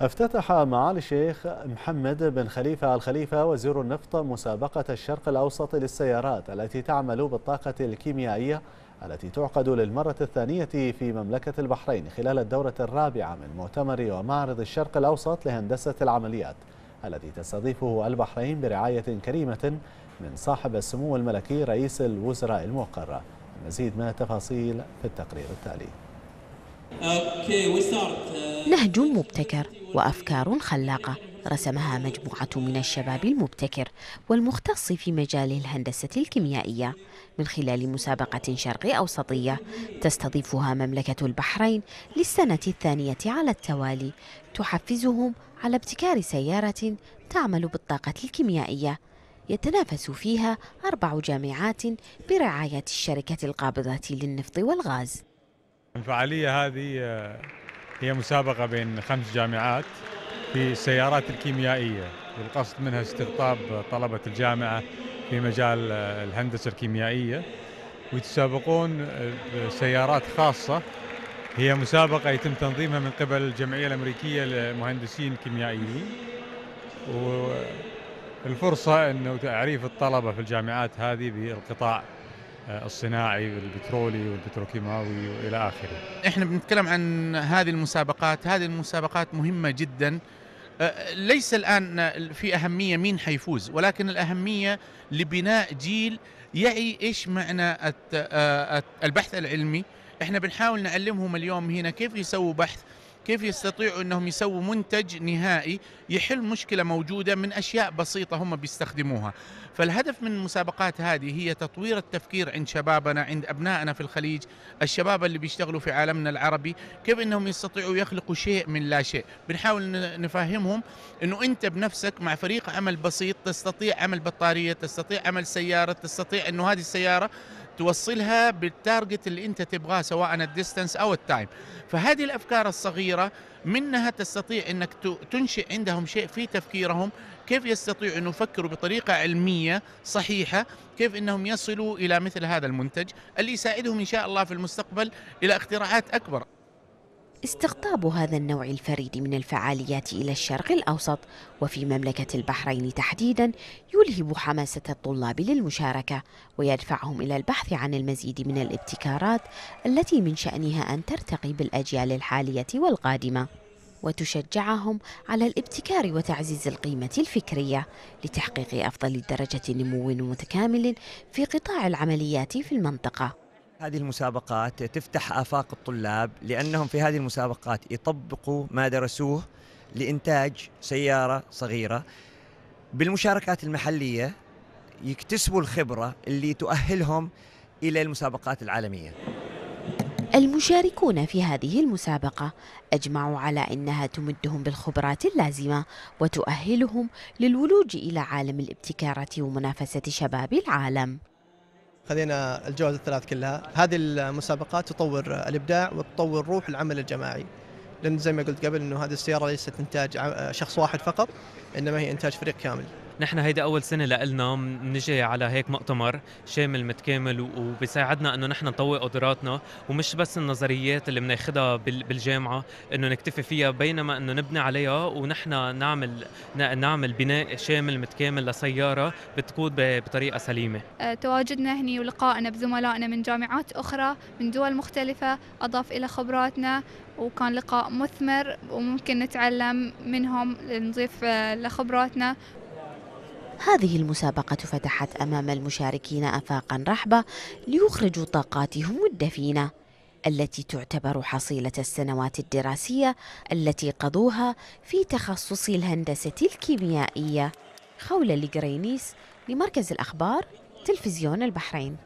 افتتح معالي الشيخ محمد بن خليفة الخليفة وزير النفط مسابقة الشرق الأوسط للسيارات التي تعمل بالطاقة الكيميائية التي تعقد للمرة الثانية في مملكة البحرين خلال الدورة الرابعة من مؤتمر ومعرض الشرق الأوسط لهندسة العمليات الذي تستضيفه البحرين برعاية كريمة من صاحب السمو الملكي رئيس الوزراء الموقر المزيد من التفاصيل في التقرير التالي. نهج مبتكر وأفكار خلاقة. رسمها مجموعة من الشباب المبتكر والمختص في مجال الهندسة الكيميائية. من خلال مسابقة شرقي أوسطية تستضيفها مملكة البحرين للسنة الثانية على التوالي. تحفزهم على ابتكار سيارة تعمل بالطاقة الكيميائية. يتنافس فيها أربع جامعات برعاية الشركة القابضة للنفط والغاز. الفعالية هذه آه، هي مسابقة بين خمس جامعات في السيارات الكيميائية. والقصد منها استقطاب طلبة الجامعة في مجال آه، الهندسة الكيميائية. ويتسابقون آه، بسيارات خاصة. هي مسابقة يتم تنظيمها من قبل الجمعية الأمريكية للمهندسين الكيميائيين والفرصة أنه تعريف الطلبة في الجامعات هذه بالقطاع الصناعي والبترولي والبتروكيماوي وإلى آخره. إحنا بنتكلم عن هذه المسابقات، هذه المسابقات مهمة جدا. أه، ليس الآن في أهمية مين حيفوز ولكن الأهمية لبناء جيل يعي إيش معنى أه، البحث العلمي، إحنا بنحاول نعلمهم اليوم هنا كيف يسووا بحث كيف يستطيعوا انهم يسووا منتج نهائي يحل مشكلة موجودة من أشياء بسيطة هم بيستخدموها. فالهدف من المسابقات هذه هي تطوير التفكير عند شبابنا عند أبنائنا في الخليج الشباب اللي بيشتغلوا في عالمنا العربي كيف إنهم يستطيعوا يخلقوا شيء من لا شيء. بنحاول نفهمهم إنه أنت بنفسك مع فريق عمل بسيط تستطيع عمل بطارية تستطيع عمل سيارة تستطيع إنه هذه السيارة توصلها بال target اللي انت تبغاه سواء ال distance أو ال time فهذه الأفكار الصغيرة منها تستطيع إنك تنشئ عندهم شيء في تفكيرهم كيف يستطيعوا إنه يفكروا بطريقة علمية صحيحة كيف إنهم يصلوا إلى مثل هذا المنتج. اللي يساعدهم إن شاء الله في المستقبل إلى اختراعات أكبر. استقطاب هذا النوع الفريد من الفعاليات إلى الشرق الأوسط وفي مملكة البحرين تحديدا يلهب حماسة الطلاب للمشاركة ويدفعهم إلى البحث عن المزيد من الابتكارات التي من شأنها أن ترتقي بالأجيال الحالية والقادمة. وتشجعهم على الابتكار وتعزيز القيمة الفكرية لتحقيق أفضل درجة نمو متكامل في قطاع العمليات في المنطقة. هذه المسابقات تفتح آفاق الطلاب لأنهم في هذه المسابقات يطبقوا ما درسوه لإنتاج سيارة صغيرة. بالمشاركات المحلية يكتسبوا الخبرة اللي تؤهلهم إلى المسابقات العالمية. المشاركون في هذه المسابقة أجمعوا على أنها تمدهم بالخبرات اللازمة وتؤهلهم للولوج إلى عالم الابتكارات ومنافسة شباب العالم. خذينا الجوائز الثلاث كلها. هذه المسابقات تطور الإبداع وتطور روح العمل الجماعي. لأن زي ما قلت قبل إنه هذه السيارة ليست إنتاج شخص واحد فقط إنما هي إنتاج فريق كامل. نحن هيدا أول سنة لنا بنجي على هيك مؤتمر شامل متكامل وبيساعدنا إنه نحن نطور قدراتنا ومش بس النظريات اللي بناخذها بالجامعة إنه نكتفي فيها بينما إنه نبني عليها ونحن نعمل نعمل بناء شامل متكامل لسيارة بتقود بطريقة سليمة. أه، تواجدنا هني ولقائنا بزملائنا من جامعات أخرى من دول مختلفة أضاف إلى خبراتنا وكان لقاء مثمر وممكن نتعلم منهم نضيف أه، لخبراتنا هذه المسابقة فتحت أمام المشاركين آفاقا رحبة ليخرجوا طاقاتهم الدفينة التي تعتبر حصيلة السنوات الدراسية التي قضوها في تخصص الهندسة الكيميائية. خولة القرينيس لمركز الأخبار تلفزيون البحرين.